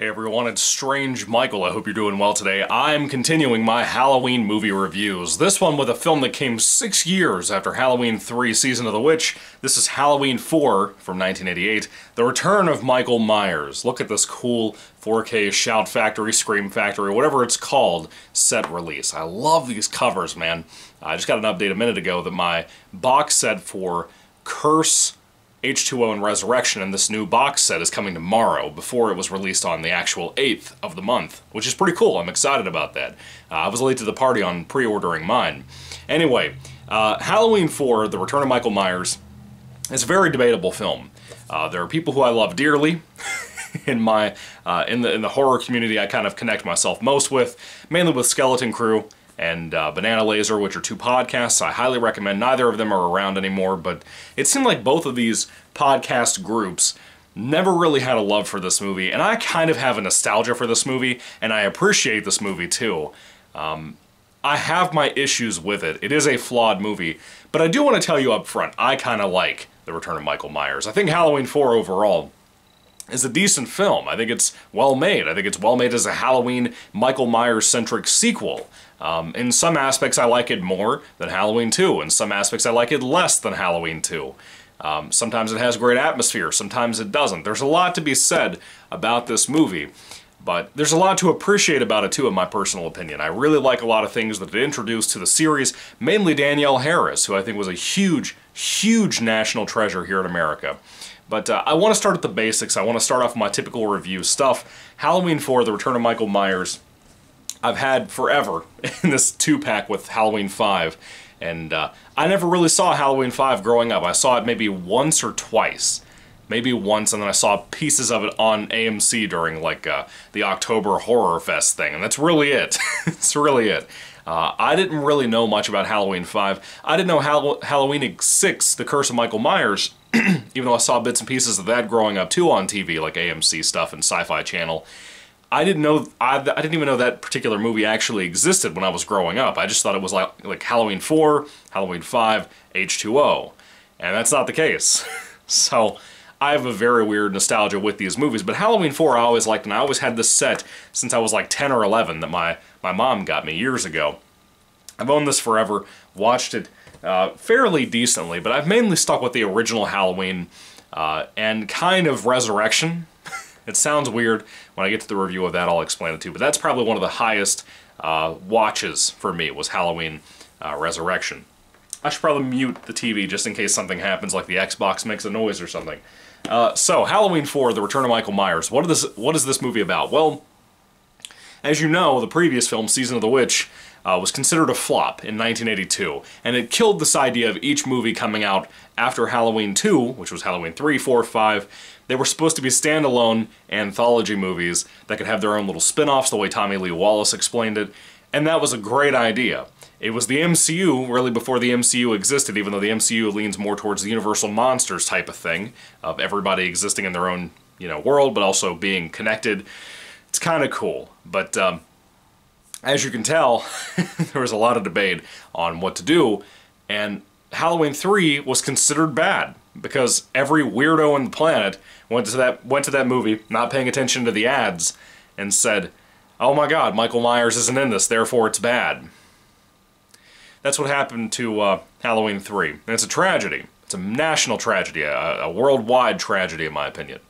Hey everyone, it's Strange Michael. I hope you're doing well today. I'm continuing my Halloween movie reviews. This one with a film that came six years after Halloween 3 Season of the Witch. This is Halloween 4 from 1988, The Return of Michael Myers. Look at this cool 4K Shout Factory, Scream Factory, whatever it's called, set release. I love these covers, man. I just got an update a minute ago that my box set for Curse H2O and Resurrection and this new box set is coming tomorrow before it was released on the actual 8th of the month, which is pretty cool. I'm excited about that. Uh, I was late to the party on pre-ordering mine. Anyway, uh, Halloween 4, The Return of Michael Myers, is a very debatable film. Uh, there are people who I love dearly. in my uh, in the in the horror community, I kind of connect myself most with, mainly with Skeleton Crew and uh, Banana Laser, which are two podcasts I highly recommend. Neither of them are around anymore, but it seemed like both of these podcast groups never really had a love for this movie, and I kind of have a nostalgia for this movie, and I appreciate this movie too. Um, I have my issues with it. It is a flawed movie, but I do want to tell you up front, I kind of like The Return of Michael Myers. I think Halloween 4 overall is a decent film. I think it's well made. I think it's well made as a Halloween Michael Myers centric sequel. Um, in some aspects, I like it more than Halloween 2. In some aspects, I like it less than Halloween 2. Um, sometimes it has great atmosphere, sometimes it doesn't. There's a lot to be said about this movie, but there's a lot to appreciate about it too, in my personal opinion. I really like a lot of things that it introduced to the series, mainly Danielle Harris, who I think was a huge, huge national treasure here in America. But uh, I want to start at the basics. I want to start off my typical review stuff. Halloween 4, The Return of Michael Myers, I've had forever in this two-pack with Halloween 5. And uh, I never really saw Halloween 5 growing up. I saw it maybe once or twice. Maybe once, and then I saw pieces of it on AMC during like uh, the October Horror Fest thing, and that's really it. that's really it. Uh, I didn't really know much about Halloween 5. I didn't know Hall Halloween 6, The Curse of Michael Myers, even though I saw bits and pieces of that growing up too on TV, like AMC stuff and Sci-Fi Channel. I didn't know I, I, didn't even know that particular movie actually existed when I was growing up. I just thought it was like like Halloween 4, Halloween 5, H2O. And that's not the case. so I have a very weird nostalgia with these movies, but Halloween 4 I always liked and I always had this set since I was like 10 or 11 that my my mom got me years ago. I've owned this forever, watched it uh, fairly decently, but I've mainly stuck with the original Halloween uh, and kind of Resurrection it sounds weird. When I get to the review of that, I'll explain it too. But that's probably one of the highest uh, watches for me was Halloween uh, Resurrection. I should probably mute the TV just in case something happens, like the Xbox makes a noise or something. Uh, so, Halloween 4, The Return of Michael Myers. What is, this, what is this movie about? Well, as you know, the previous film, Season of the Witch, uh, was considered a flop in 1982, and it killed this idea of each movie coming out after Halloween 2, which was Halloween 3, 4, 5, they were supposed to be standalone anthology movies that could have their own little spin-offs, the way Tommy Lee Wallace explained it, and that was a great idea. It was the MCU, really before the MCU existed, even though the MCU leans more towards the Universal Monsters type of thing, of everybody existing in their own, you know, world, but also being connected. It's kind of cool, but um, as you can tell, there was a lot of debate on what to do, and Halloween 3 was considered bad because every weirdo on the planet went to that went to that movie, not paying attention to the ads, and said, "Oh my God, Michael Myers isn't in this, therefore it's bad." That's what happened to uh, Halloween 3, and it's a tragedy. It's a national tragedy, a, a worldwide tragedy, in my opinion.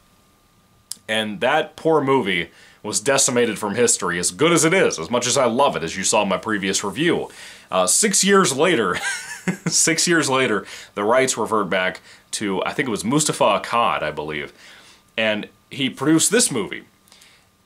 And that poor movie was decimated from history, as good as it is, as much as I love it, as you saw in my previous review. Uh, six years later, six years later, the rights revert back to, I think it was Moustapha Akkad, I believe. And he produced this movie.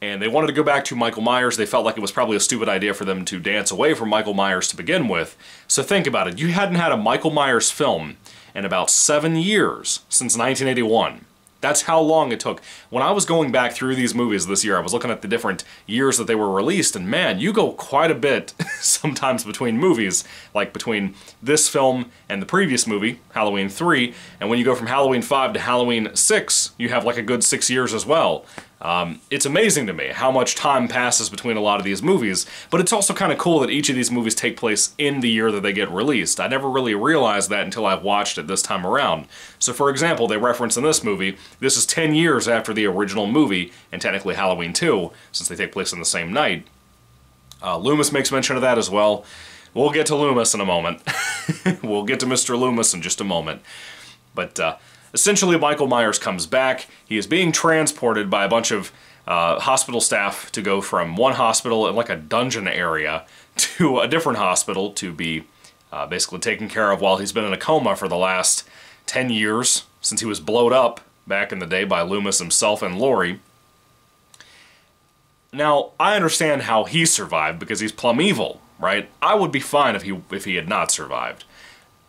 And they wanted to go back to Michael Myers. They felt like it was probably a stupid idea for them to dance away from Michael Myers to begin with. So think about it. You hadn't had a Michael Myers film in about seven years since 1981. That's how long it took. When I was going back through these movies this year, I was looking at the different years that they were released, and man, you go quite a bit sometimes between movies, like between this film and the previous movie, Halloween 3, and when you go from Halloween 5 to Halloween 6, you have like a good six years as well. Um, it's amazing to me how much time passes between a lot of these movies, but it's also kind of cool that each of these movies take place in the year that they get released. I never really realized that until I've watched it this time around. So for example, they reference in this movie, this is 10 years after the original movie, and technically Halloween 2, since they take place on the same night. Uh, Loomis makes mention of that as well. We'll get to Loomis in a moment. we'll get to Mr. Loomis in just a moment. But uh, essentially, Michael Myers comes back. He is being transported by a bunch of uh, hospital staff to go from one hospital in like a dungeon area to a different hospital to be uh, basically taken care of while he's been in a coma for the last 10 years since he was blowed up back in the day by Loomis himself and Laurie. Now, I understand how he survived because he's plumb evil, right? I would be fine if he if he had not survived.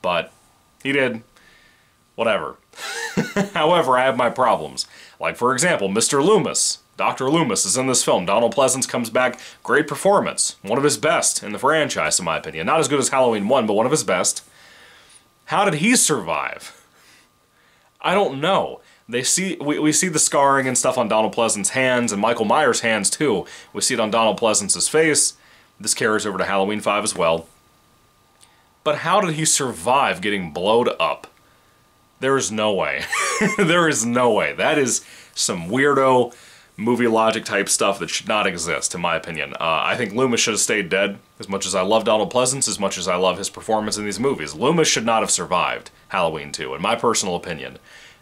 But he did. Whatever. However, I have my problems. Like, for example, Mr. Loomis. Dr. Loomis is in this film. Donald Pleasence comes back. Great performance. One of his best in the franchise, in my opinion. Not as good as Halloween 1, but one of his best. How did he survive? I don't know. They see we, we see the scarring and stuff on Donald Pleasence's hands and Michael Myers' hands too. We see it on Donald Pleasence's face. This carries over to Halloween 5 as well. But how did he survive getting blowed up? There is no way. there is no way. That is some weirdo movie logic type stuff that should not exist, in my opinion. Uh, I think Loomis should have stayed dead. As much as I love Donald Pleasence, as much as I love his performance in these movies, Loomis should not have survived Halloween 2, in my personal opinion,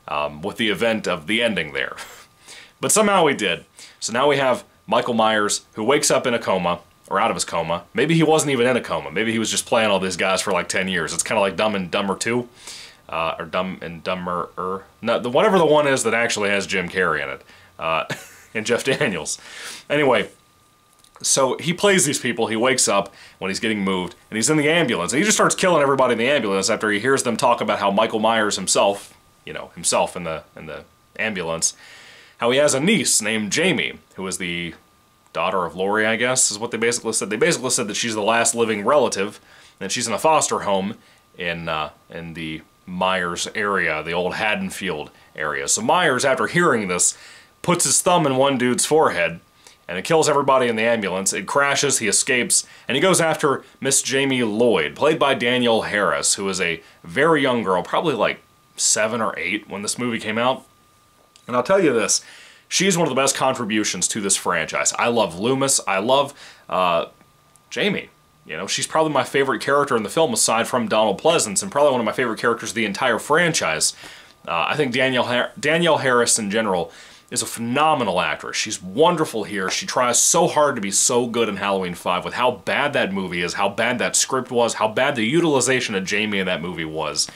um, with the event of the ending there. but somehow he did. So now we have Michael Myers, who wakes up in a coma, or out of his coma. Maybe he wasn't even in a coma. Maybe he was just playing all these guys for like 10 years. It's kind of like Dumb and Dumber 2 uh, or Dumb and Dumber. -er. No, the, whatever the one is that actually has Jim Carrey in it, uh, and Jeff Daniels. Anyway, so he plays these people. He wakes up when he's getting moved, and he's in the ambulance, and he just starts killing everybody in the ambulance after he hears them talk about how Michael Myers himself, you know, himself in the in the ambulance, how he has a niece named Jamie, who is the daughter of Laurie, I guess, is what they basically said. They basically said that she's the last living relative, and she's in a foster home in uh, in the Myers area, the old Haddonfield area. So Myers, after hearing this, puts his thumb in one dude's forehead, and it kills everybody in the ambulance. It crashes, he escapes, and he goes after Miss Jamie Lloyd, played by Danielle Harris, who is a very young girl, probably like seven or eight when this movie came out. And I'll tell you this, she's one of the best contributions to this franchise. I love Loomis, I love uh, Jamie. You know, she's probably my favorite character in the film aside from Donald Pleasence, and probably one of my favorite characters of the entire franchise. Uh, I think Danielle, Har Danielle Harris in general is a phenomenal actress. She's wonderful here. She tries so hard to be so good in Halloween 5 with how bad that movie is, how bad that script was, how bad the utilization of Jamie in that movie was.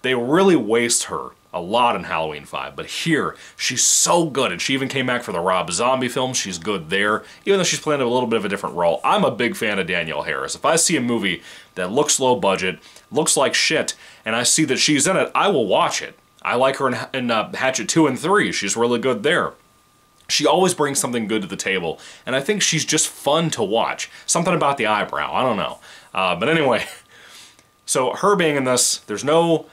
They really waste her a lot in Halloween 5, but here, she's so good, and she even came back for the Rob Zombie film, she's good there, even though she's playing a little bit of a different role. I'm a big fan of Danielle Harris. If I see a movie that looks low budget, looks like shit, and I see that she's in it, I will watch it. I like her in, in uh, Hatchet 2 and 3, she's really good there. She always brings something good to the table, and I think she's just fun to watch. Something about the eyebrow, I don't know. Uh, but anyway, so her being in this, there's no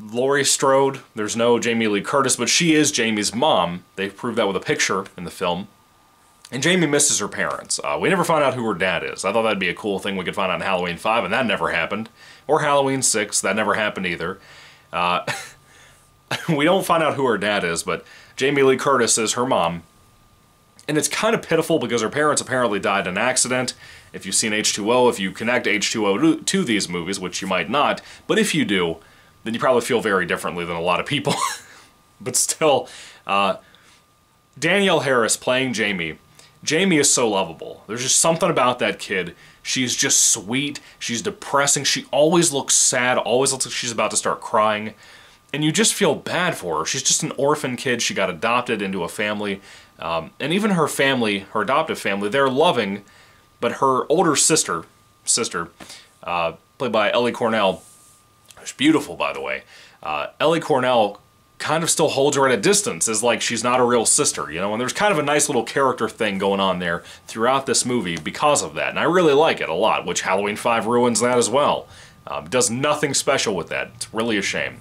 Laurie Strode. There's no Jamie Lee Curtis, but she is Jamie's mom. They prove that with a picture in the film. And Jamie misses her parents. Uh, we never find out who her dad is. I thought that'd be a cool thing we could find out in Halloween 5, and that never happened. Or Halloween 6, that never happened either. Uh, we don't find out who her dad is, but Jamie Lee Curtis is her mom. And it's kind of pitiful because her parents apparently died in an accident. If you've seen H2O, if you connect H2O to, to these movies, which you might not, but if you do, then you probably feel very differently than a lot of people. but still, uh, Danielle Harris playing Jamie. Jamie is so lovable. There's just something about that kid. She's just sweet. She's depressing. She always looks sad, always looks like she's about to start crying. And you just feel bad for her. She's just an orphan kid. She got adopted into a family. Um, and even her family, her adoptive family, they're loving, but her older sister, sister, uh, played by Ellie Cornell, beautiful, by the way. Uh, Ellie Cornell kind of still holds her at a distance as like she's not a real sister, you know, and there's kind of a nice little character thing going on there throughout this movie because of that, and I really like it a lot, which Halloween 5 ruins that as well. Um, does nothing special with that. It's really a shame.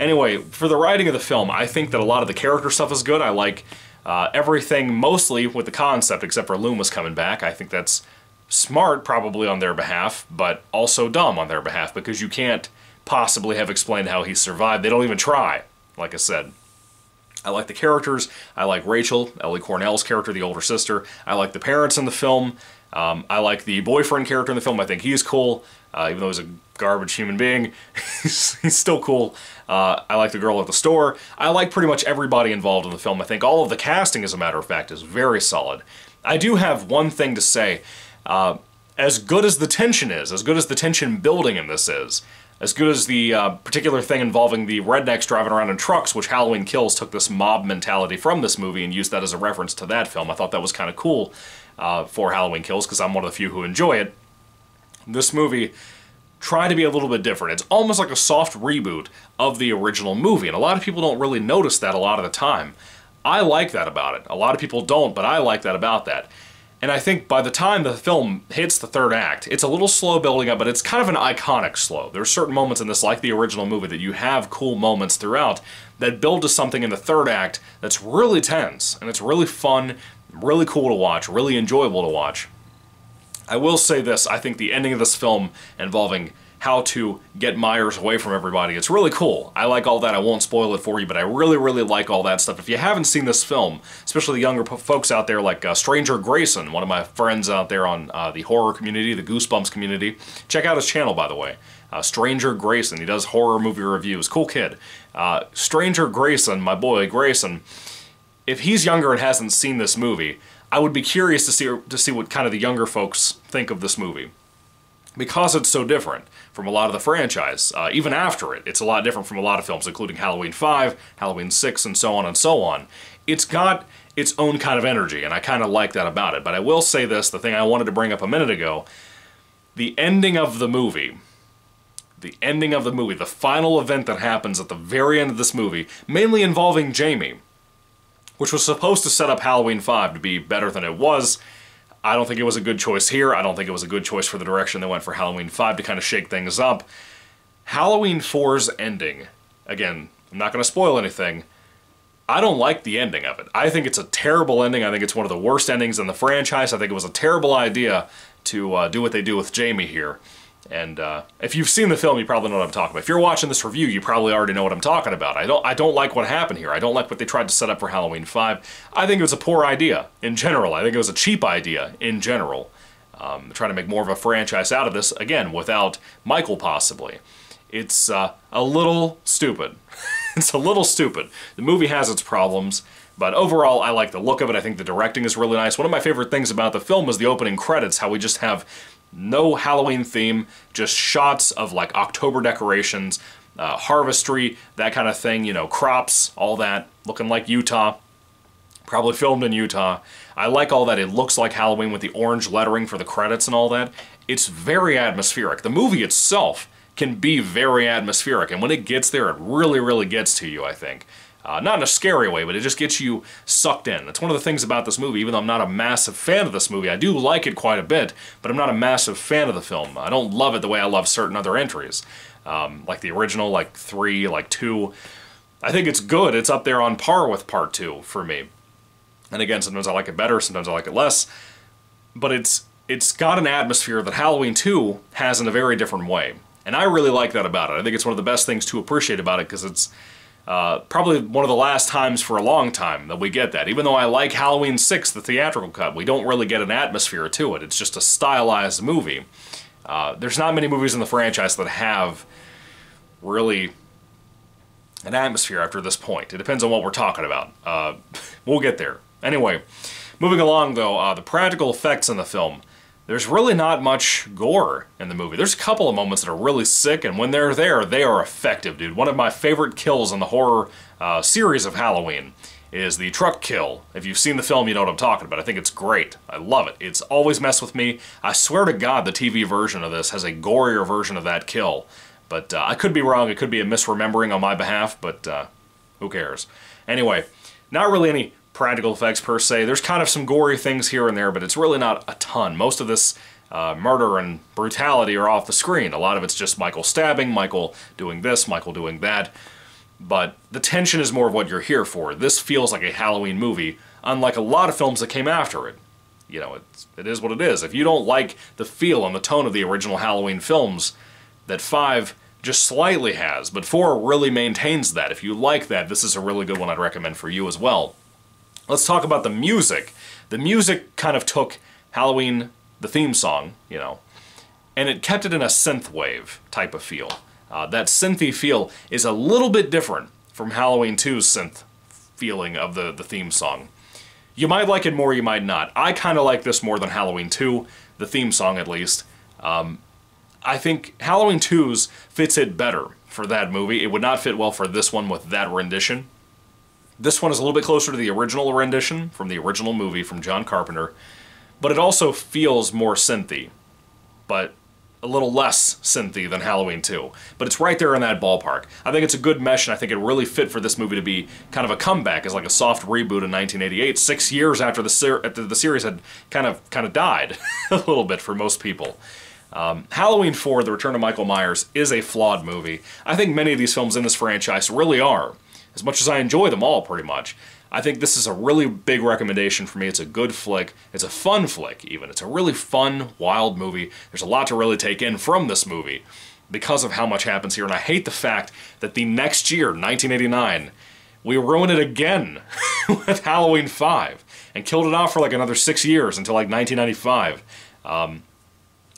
Anyway, for the writing of the film, I think that a lot of the character stuff is good. I like Uh, everything mostly with the concept, except for Loomis coming back. I think that's smart, probably on their behalf, but also dumb on their behalf because you can't possibly have explained how he survived. They don't even try, like I said. I like the characters. I like Rachel, Ellie Cornell's character, the older sister. I like the parents in the film. Um, I like the boyfriend character in the film. I think he's cool, uh, even though he's a garbage human being. he's, still cool. Uh, I like the girl at the store. I like pretty much everybody involved in the film. I think all of the casting, as a matter of fact, is very solid. I do have one thing to say. Uh, as good as the tension is, as good as the tension building in this is, as good as the uh, particular thing involving the rednecks driving around in trucks, which Halloween Kills took this mob mentality from this movie and used that as a reference to that film. I thought that was kind of cool uh, for Halloween Kills because I'm one of the few who enjoy it. This movie tried to be a little bit different. It's almost like a soft reboot of the original movie, and a lot of people don't really notice that a lot of the time. I like that about it. A lot of people don't, but I like that about that. And I think by the time the film hits the third act, it's a little slow building up, but it's kind of an iconic slow. There are certain moments in this, like the original movie, that you have cool moments throughout that build to something in the third act that's really tense, and it's really fun, really cool to watch, really enjoyable to watch. I will say this, I think the ending of this film involving how to get Myers away from everybody. It's really cool. I like all that. I won't spoil it for you, but I really, really like all that stuff. If you haven't seen this film, especially the younger folks out there like uh, Stranger Grayson, one of my friends out there on uh, the horror community, the Goosebumps community, check out his channel, by the way. Uh, Stranger Grayson. He does horror movie reviews. Cool kid. Uh, Stranger Grayson, my boy Grayson, if he's younger and hasn't seen this movie, I would be curious to see to see what kind of the younger folks think of this movie because it's so different from a lot of the franchise. Uh, even after it, it's a lot different from a lot of films, including Halloween 5, Halloween 6, and so on and so on. It's got its own kind of energy, and I kind of like that about it. But I will say this, the thing I wanted to bring up a minute ago, the ending of the movie, the ending of the movie, the final event that happens at the very end of this movie, mainly involving Jamie, which was supposed to set up Halloween 5 to be better than it was, I don't think it was a good choice here. I don't think it was a good choice for the direction they went for Halloween 5 to kind of shake things up. Halloween 4's ending, again, I'm not going to spoil anything. I don't like the ending of it. I think it's a terrible ending. I think it's one of the worst endings in the franchise. I think it was a terrible idea to uh, do what they do with Jamie here. And uh, if you've seen the film, you probably know what I'm talking about. If you're watching this review, you probably already know what I'm talking about. I don't, I don't like what happened here. I don't like what they tried to set up for Halloween 5. I think it was a poor idea in general. I think it was a cheap idea in general. Um, trying to make more of a franchise out of this, again, without Michael possibly. It's uh, a little stupid. it's a little stupid. The movie has its problems. But overall, I like the look of it. I think the directing is really nice. One of my favorite things about the film is the opening credits, how we just have no Halloween theme, just shots of like October decorations, uh, harvestry, that kind of thing, you know, crops, all that, looking like Utah. Probably filmed in Utah. I like all that. It looks like Halloween with the orange lettering for the credits and all that. It's very atmospheric. The movie itself can be very atmospheric, and when it gets there, it really, really gets to you, I think. Uh, not in a scary way, but it just gets you sucked in. That's one of the things about this movie, even though I'm not a massive fan of this movie. I do like it quite a bit, but I'm not a massive fan of the film. I don't love it the way I love certain other entries. Um, like the original, like 3, like 2. I think it's good. It's up there on par with Part 2 for me. And again, sometimes I like it better, sometimes I like it less. But it's it's got an atmosphere that Halloween 2 has in a very different way. And I really like that about it. I think it's one of the best things to appreciate about it because it's uh, probably one of the last times for a long time that we get that. Even though I like Halloween 6, the theatrical cut, we don't really get an atmosphere to it. It's just a stylized movie. Uh, there's not many movies in the franchise that have really an atmosphere after this point. It depends on what we're talking about. Uh, we'll get there. Anyway, moving along though, uh, the practical effects in the film there's really not much gore in the movie. There's a couple of moments that are really sick, and when they're there, they are effective, dude. One of my favorite kills in the horror uh, series of Halloween is the truck kill. If you've seen the film, you know what I'm talking about. I think it's great. I love it. It's always messed with me. I swear to God, the TV version of this has a gorier version of that kill. But uh, I could be wrong. It could be a misremembering on my behalf, but uh, who cares? Anyway, not really any practical effects per se. There's kind of some gory things here and there, but it's really not a ton. Most of this uh, murder and brutality are off the screen. A lot of it's just Michael stabbing, Michael doing this, Michael doing that. But the tension is more of what you're here for. This feels like a Halloween movie unlike a lot of films that came after it. You know, it's, it is what it is. If you don't like the feel and the tone of the original Halloween films, that 5 just slightly has, but 4 really maintains that. If you like that, this is a really good one I'd recommend for you as well. Let's talk about the music. The music kind of took Halloween, the theme song, you know, and it kept it in a synth wave type of feel. Uh, that synthy feel is a little bit different from Halloween 2's synth feeling of the, the theme song. You might like it more, you might not. I kind of like this more than Halloween 2, the theme song at least. Um, I think Halloween 2's fits it better for that movie. It would not fit well for this one with that rendition. This one is a little bit closer to the original rendition from the original movie from John Carpenter, but it also feels more synthy, but a little less synthy than Halloween 2. But it's right there in that ballpark. I think it's a good mesh, and I think it really fit for this movie to be kind of a comeback, as like a soft reboot in 1988, six years after the, ser after the series had kind of kind of died a little bit for most people. Um, Halloween 4, The Return of Michael Myers, is a flawed movie. I think many of these films in this franchise really are as much as I enjoy them all pretty much. I think this is a really big recommendation for me. It's a good flick. It's a fun flick, even. It's a really fun, wild movie. There's a lot to really take in from this movie because of how much happens here. And I hate the fact that the next year, 1989, we ruin it again with Halloween 5 and killed it off for like another six years until like 1995. Um,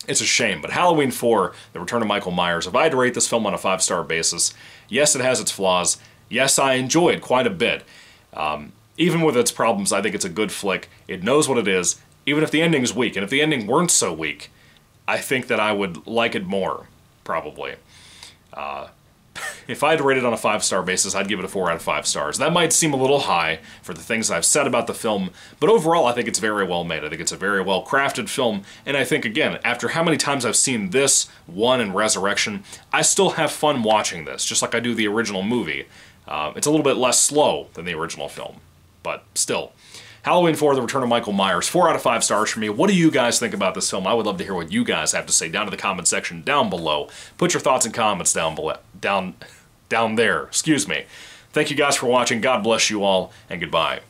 it's a shame, but Halloween 4, The Return of Michael Myers, if I had to rate this film on a five star basis, yes, it has its flaws. Yes, I enjoyed it quite a bit. Um, even with its problems, I think it's a good flick. It knows what it is, even if the ending's weak. And if the ending weren't so weak, I think that I would like it more, probably. Uh, if I had to rate it on a five star basis, I'd give it a four out of five stars. That might seem a little high for the things I've said about the film, but overall, I think it's very well made. I think it's a very well crafted film, and I think, again, after how many times I've seen this, one, and Resurrection, I still have fun watching this, just like I do the original movie. Um, it's a little bit less slow than the original film, but still. Halloween 4, The Return of Michael Myers, 4 out of 5 stars for me. What do you guys think about this film? I would love to hear what you guys have to say down in the comment section down below. Put your thoughts and comments down below, down, down there, excuse me. Thank you guys for watching. God bless you all, and goodbye.